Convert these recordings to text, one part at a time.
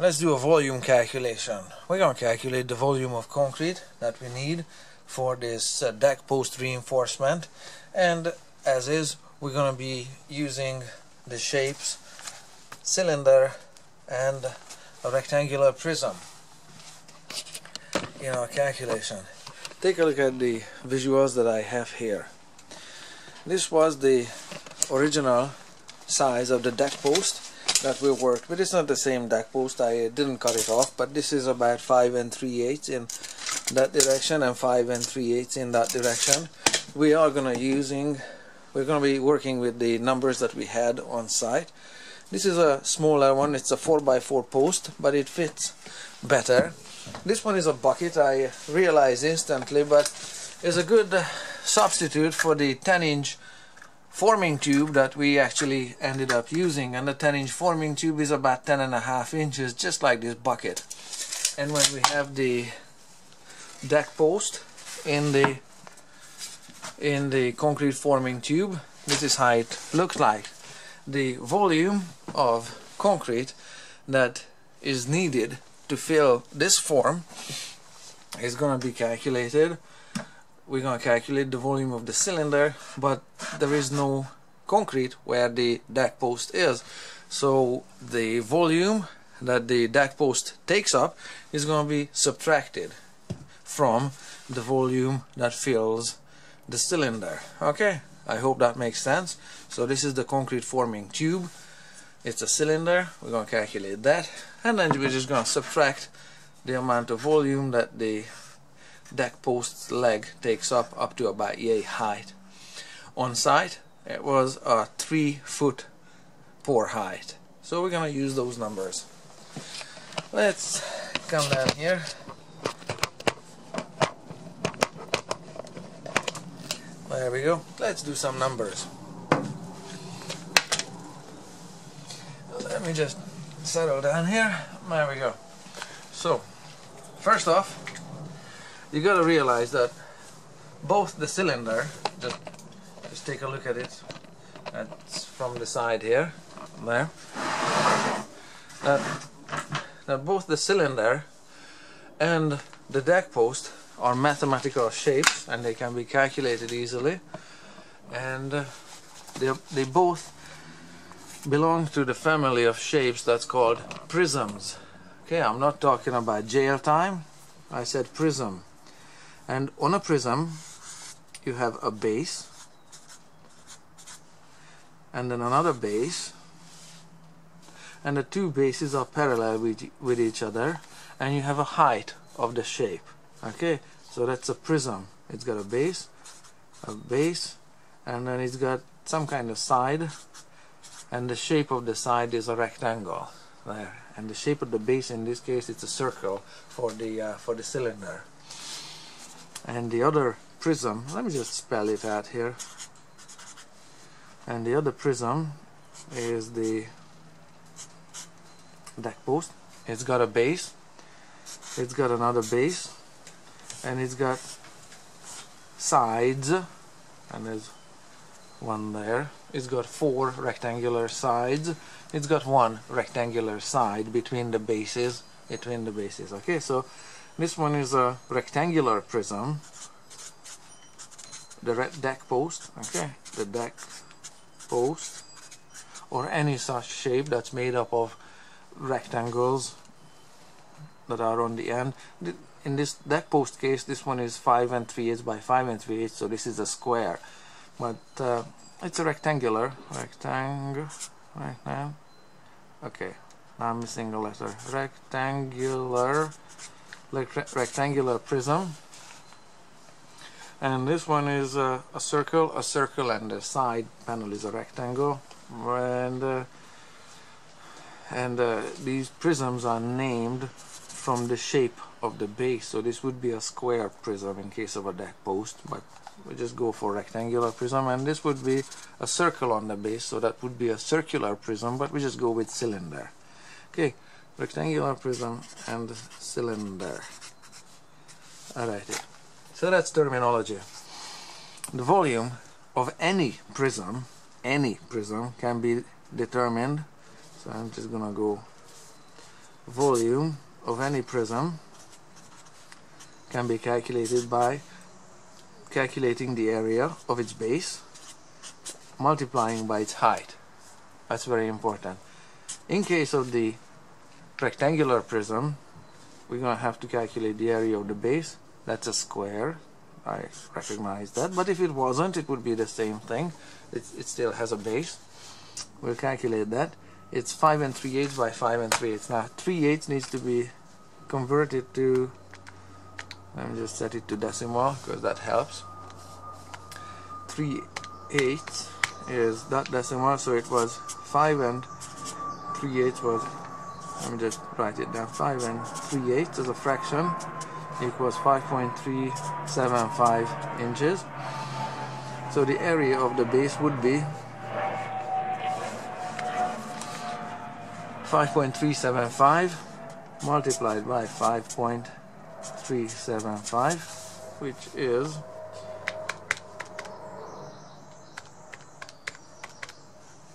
let's do a volume calculation. We're going to calculate the volume of concrete that we need for this uh, deck post reinforcement and as is we're going to be using the shapes cylinder and a rectangular prism in our calculation. Take a look at the visuals that I have here. This was the original size of the deck post that we worked with. It's not the same deck post, I uh, didn't cut it off, but this is about 5 and 3 eighths in that direction and 5 and 3 eighths in that direction. We are gonna using we're gonna be working with the numbers that we had on site. This is a smaller one, it's a 4x4 post, but it fits better. This one is a bucket, I realize instantly, but it's a good uh, substitute for the 10 inch forming tube that we actually ended up using. And the 10 inch forming tube is about 10 and a half inches just like this bucket. And when we have the deck post in the in the concrete forming tube this is how it looks like. The volume of concrete that is needed to fill this form is going to be calculated we're going to calculate the volume of the cylinder but there is no concrete where the deck post is. So the volume that the deck post takes up is going to be subtracted from the volume that fills the cylinder. Okay? I hope that makes sense. So this is the concrete forming tube. It's a cylinder. We're going to calculate that. And then we're just going to subtract the amount of volume that the deck post's leg takes up up to about yay height. On site it was a 3 foot pour height. So we're gonna use those numbers. Let's come down here. There we go. Let's do some numbers. Let me just settle down here. There we go. So, first off, you got to realize that both the cylinder just just take a look at it. That's from the side here there. That, that both the cylinder and the deck post are mathematical shapes and they can be calculated easily. And uh, they, they both belong to the family of shapes that's called prisms. Okay I'm not talking about jail time. I said prism and on a prism you have a base. And then another base. And the two bases are parallel with, with each other. And you have a height of the shape. Okay? So that's a prism. It's got a base a base and then it's got some kind of side. And the shape of the side is a rectangle there. And the shape of the base in this case it's a circle for the uh, for the cylinder and the other prism let me just spell it out here. And the other prism is the deck post. It's got a base. It's got another base. And it's got sides. And there's one there. It's got four rectangular sides. It's got one rectangular side between the bases between the bases. Okay so this one is a rectangular prism. The red deck post, okay, the deck post, or any such shape that's made up of rectangles that are on the end. In this deck post case, this one is 5 and 3 eighths by 5 and 3 eighths, so this is a square. But uh, it's a rectangular, rectangle, right now. Okay, now I'm missing a letter. Rectangular rectangular prism. And this one is a, circle a circle and the side panel is a rectangle. And uh, and uh, these prisms are named from the shape of the base. So this would be a square prism in case of a deck post but we just go for rectangular prism. And this would be a circle on the base. So that would be a circular prism but we just go with cylinder. Okay rectangular prism and cylinder. Alrighty so that's terminology. The volume of any prism any prism can be determined. So I'm just gonna go volume of any prism can be calculated by calculating the area of its base multiplying by its height. That's very important. In case of the rectangular prism we're gonna have to calculate the area of the base. That's a square. I recognize that. But if it wasn't it would be the same thing. It, it still has a base. We'll calculate that. It's 5 and 3 eighths by 5 and 3 eighths. Now 3 eighths needs to be converted to let me just set it to decimal because that helps. 3 eighths is that decimal so it was 5 and 3 eighths was let me just write it down. 5 and 3 eighths as a fraction equals 5.375 inches. So the area of the base would be 5.375 multiplied by 5.375 which is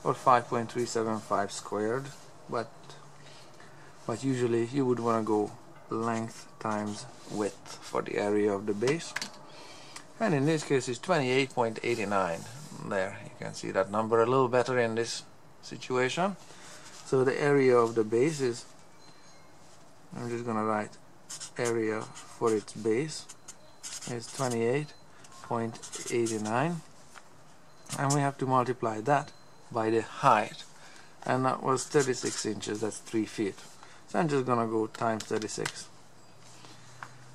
or 5.375 squared. But but usually you would want to go length times width for the area of the base. And in this case it's 28.89 there you can see that number a little better in this situation. So the area of the base is I'm just gonna write area for its base. Is 28.89 and we have to multiply that by the height. And that was 36 inches that's 3 feet so I'm just gonna go times 36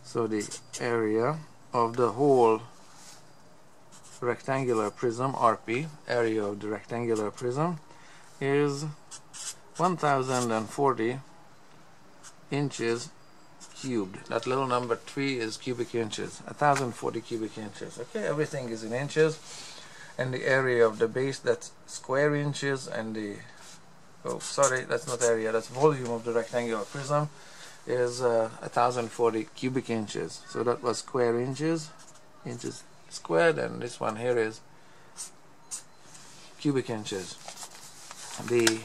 so the area of the whole rectangular prism RP area of the rectangular prism is 1040 inches cubed. That little number 3 is cubic inches. 1040 cubic inches. Okay, everything is in inches. And the area of the base, that's square inches. And the, oh sorry, that's not area, that's volume of the rectangular prism is uh, 1040 cubic inches. So that was square inches, inches squared. And this one here is cubic inches. The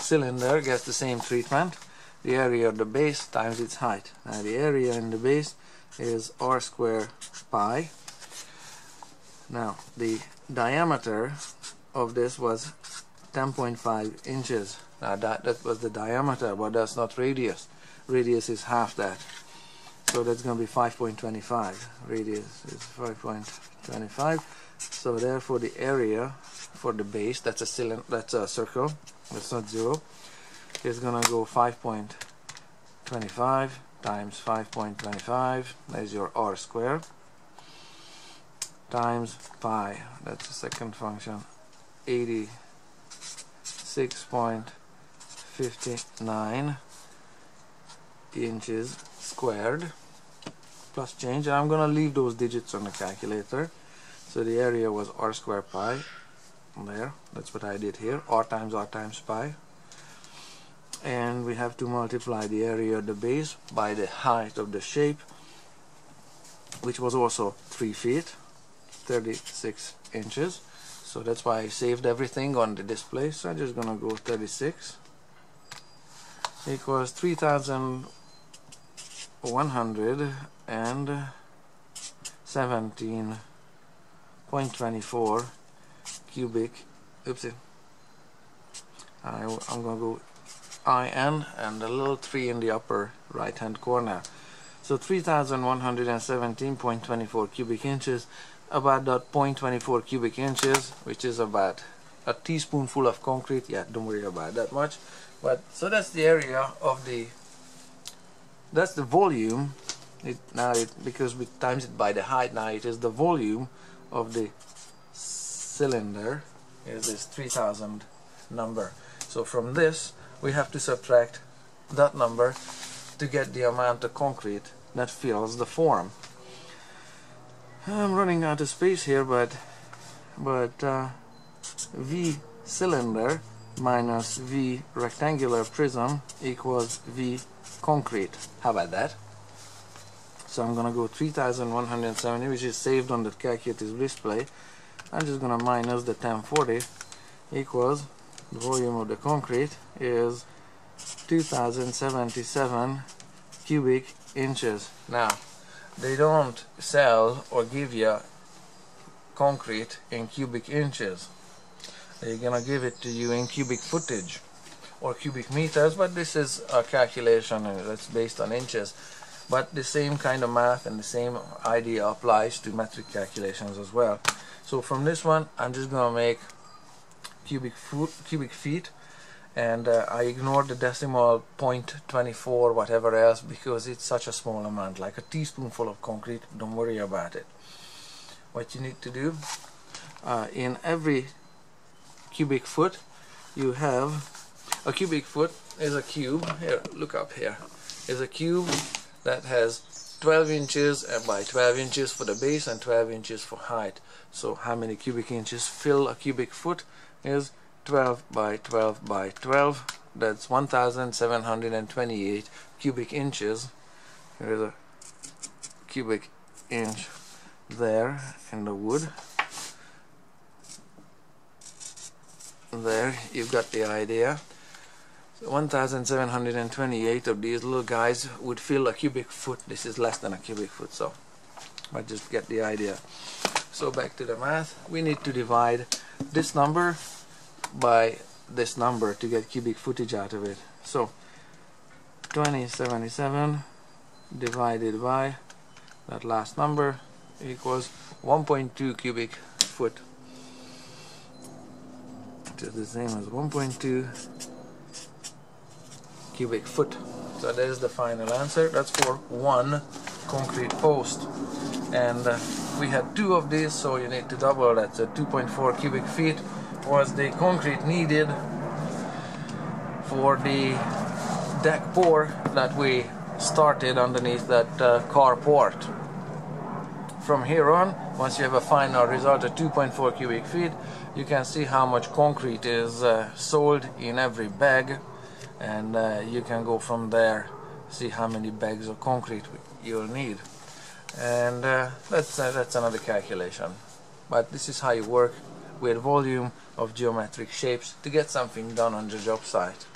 cylinder gets the same treatment the area of the base times its height now the area in the base is r square pi now the diameter of this was 10.5 inches. Now that, that was the diameter but that's not radius. Radius is half that. So that's going to be 5.25 radius is 5.25 so therefore the area for the base that's a cylinder that's a circle that's not zero it's gonna go 5.25 times 5.25 that is your r square times pi. That's the second function 86.59 inches squared plus change. And I'm gonna leave those digits on the calculator. So the area was r square pi there. That's what I did here. R times r times pi. And we have to multiply the area of the base by the height of the shape which was also 3 feet 36 inches so that's why I saved everything on the display. So I'm just gonna go 36 equals 3117.24 cubic. Oopsie. I, I'm gonna go IN and a little 3 in the upper right hand corner. So 3117.24 cubic inches about that 0.24 cubic inches which is about a teaspoonful of concrete. Yeah don't worry about that much. But so that's the area of the that's the volume. It, now it because we times it by the height now it is the volume of the cylinder. Is this 3000 number. So from this we have to subtract that number to get the amount of concrete that fills the form I'm running out of space here but but uh, V cylinder minus V rectangular prism equals V concrete. How about that? So I'm gonna go 3170 which is saved on the calculator's display I'm just gonna minus the 1040 equals the volume of the concrete is 2077 cubic inches. Now they don't sell or give you concrete in cubic inches. They're gonna give it to you in cubic footage or cubic meters but this is a calculation that's based on inches. But the same kind of math and the same idea applies to metric calculations as well. So from this one I'm just gonna make cubic foot cubic feet and uh, I ignored the decimal point 24 whatever else because it's such a small amount like a teaspoonful of concrete don't worry about it. What you need to do uh, in every cubic foot you have a cubic foot is a cube here look up here is a cube that has 12 inches and by 12 inches for the base and 12 inches for height. So how many cubic inches fill a cubic foot is 12 by 12 by 12 that's 1728 cubic inches. Here is a cubic inch there in the wood. There you've got the idea. 1728 of these little guys would fill a cubic foot. This is less than a cubic foot so but just get the idea. So back to the math. We need to divide this number by this number to get cubic footage out of it so 2077 divided by that last number equals 1.2 cubic foot which is the same as 1.2 cubic foot. So that is the final answer. That's for one concrete post. And uh, we had two of these, so you need to double that. So 2.4 cubic feet was the concrete needed for the deck pour that we started underneath that uh, carport. From here on, once you have a final result of 2.4 cubic feet, you can see how much concrete is uh, sold in every bag and uh, you can go from there see how many bags of concrete you'll need. And uh, that's uh, that's another calculation. But this is how you work with volume of geometric shapes to get something done on the job site